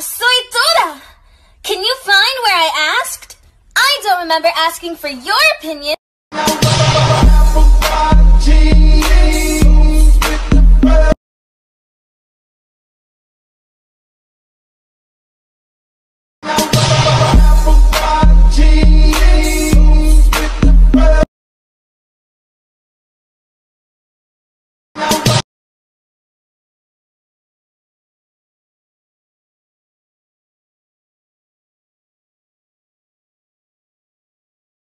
Soy Dora! Can you find where I asked? I don't remember asking for your opinion.